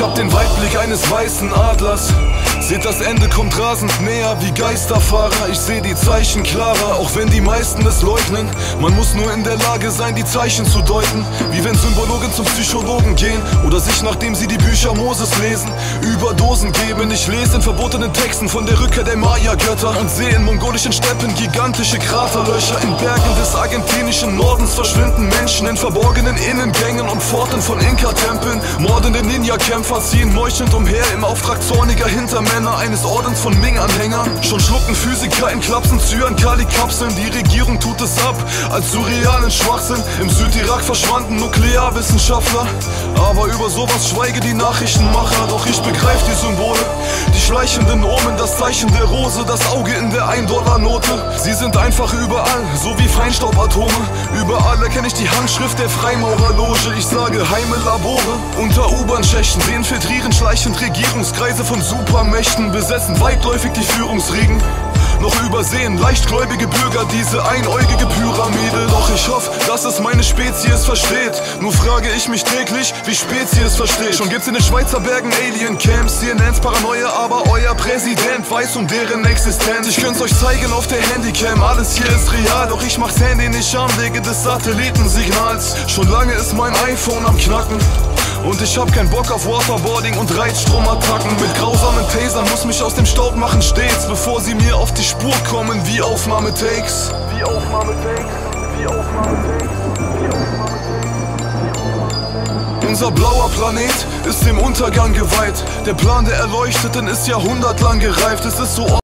Ich hab den Weitblick eines weißen Adlers. Seht, das Ende kommt rasend näher wie Geisterfahrer. Ich seh die Zeichen klarer, auch wenn die meisten es leugnen. Man muss nur in der Lage sein, die Zeichen zu deuten. Wie wenn Symbologen zum Psychologen gehen oder sich, nachdem sie die Bücher Moses lesen, Überdosen geben. Ich lese in verbotenen Texten von der Rückkehr der Maya-Götter und sehe in mongolischen Steppen gigantische Kraterlöcher. In Bergen des argentinischen Nordens verschwinden Menschen in verborgenen Innengängen und Pforten von Inka-Tempeln. Mordende Ninja-Kämpfer ziehen meuchelnd umher im Auftrag zorniger Hintermänner eines Ordens von Ming-Anhängern. Schon schlucken Physiker in Klapsen Cyan-Kali-Kapseln. Die Regierung tut es ab als surrealen Schwachsinn. Im Südirak verschwanden Nuklearwissenschaftler. Aber über sowas schweige die Nachrichtenmacher. Doch ich begreif die Symbole, die schleichenden Omen, das Zeichen der Rose, das Auge in der 1-Dollar-Note. Sie sind einfach überall, so wie Feinstaubatome. Überall erkenne ich die Handschrift der Freimaurerloge. Ich sage heime Labore unter U-Bahn-Schächten. Sie infiltrieren schleichend Regierungskreise von Supermächten, besetzen weitläufig die Führungsriegen noch übersehen Leichtgläubige Bürger, diese einäugige Pyramide Doch ich hoffe, dass es meine Spezies versteht. Nur frage ich mich täglich, wie Spezies versteht. Schon gibt's in den Schweizer Bergen Alien-Camps CNNs Paranoia, aber euer Präsident weiß um deren Existenz. Ich könnt's euch zeigen auf der Handycam Alles hier ist real, doch ich mach's Handy nicht an Wege des Satellitensignals. Schon lange ist mein iPhone am Knacken und ich hab keinen Bock auf Waterboarding und Reizstromattacken. Mit grausamen Tasern muss mich aus dem Staub machen stets Bevor sie mir auf die Spur kommen. Wie Aufnahmetakes Wie Aufnahmetakes, wie Aufnahmetakes, wie Aufnahmetakes Unser blauer Planet ist dem Untergang geweiht. Der Plan der Erleuchteten ist jahrhundertlang gereift. Es ist so